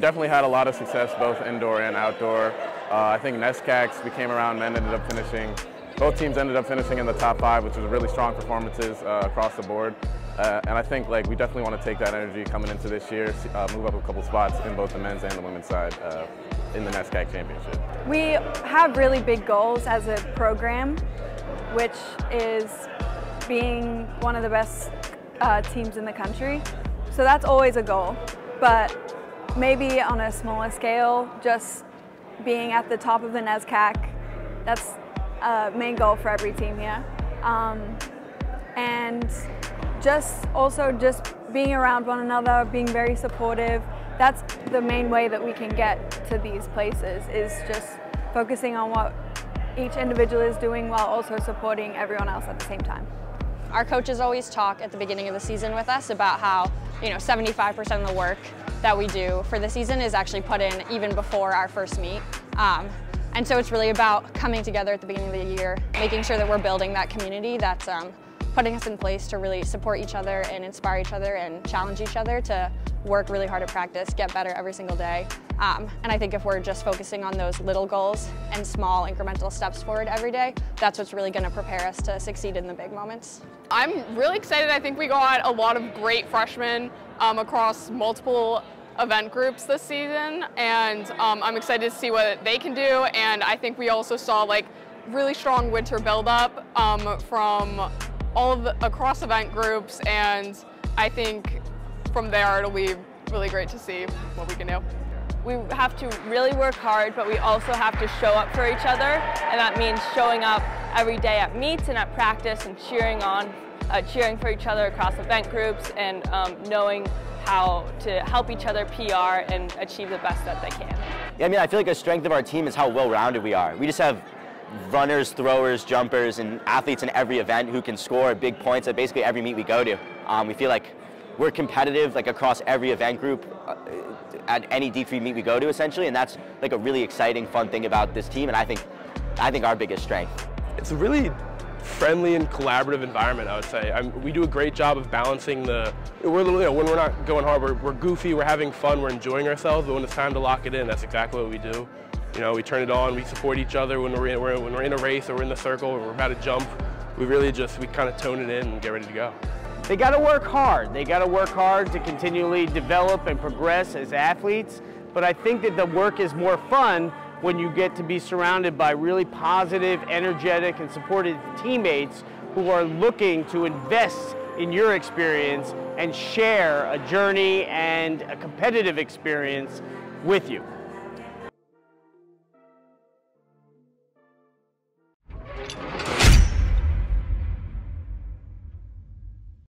definitely had a lot of success both indoor and outdoor. Uh, I think NESCACs, we came around, men ended up finishing, both teams ended up finishing in the top five, which was really strong performances uh, across the board. Uh, and I think like we definitely want to take that energy coming into this year, uh, move up a couple spots in both the men's and the women's side uh, in the NESCAC championship. We have really big goals as a program, which is being one of the best uh, teams in the country. So that's always a goal. But maybe on a smaller scale, just being at the top of the NESCAC, that's a main goal for every team here. Um, and just also just being around one another, being very supportive, that's the main way that we can get to these places is just focusing on what each individual is doing while also supporting everyone else at the same time. Our coaches always talk at the beginning of the season with us about how, you know, 75% of the work that we do for the season is actually put in even before our first meet. Um, and so it's really about coming together at the beginning of the year, making sure that we're building that community that's um, putting us in place to really support each other and inspire each other and challenge each other to work really hard at practice, get better every single day. Um, and I think if we're just focusing on those little goals and small incremental steps forward every day, that's what's really going to prepare us to succeed in the big moments. I'm really excited. I think we got a lot of great freshmen um, across multiple event groups this season and um, I'm excited to see what they can do and I think we also saw like really strong winter buildup um, from all of the across event groups and I think from there it'll be really great to see what we can do. We have to really work hard, but we also have to show up for each other, and that means showing up every day at meets and at practice and cheering on, uh, cheering for each other across event groups and um, knowing how to help each other PR and achieve the best that they can. Yeah, I mean, I feel like a strength of our team is how well-rounded we are. We just have runners, throwers, jumpers, and athletes in every event who can score big points at basically every meet we go to. Um, we feel like we're competitive like across every event group uh, at any D3 meet we go to essentially, and that's like a really exciting, fun thing about this team, and I think, I think our biggest strength. It's a really friendly and collaborative environment, I would say. I'm, we do a great job of balancing the, we're, you know, when we're not going hard, we're, we're goofy, we're having fun, we're enjoying ourselves, but when it's time to lock it in, that's exactly what we do. You know, we turn it on, we support each other when we're in, when we're in a race or we're in the circle or we're about to jump. We really just, we kind of tone it in and get ready to go. They got to work hard. They got to work hard to continually develop and progress as athletes. But I think that the work is more fun when you get to be surrounded by really positive, energetic, and supportive teammates who are looking to invest in your experience and share a journey and a competitive experience with you.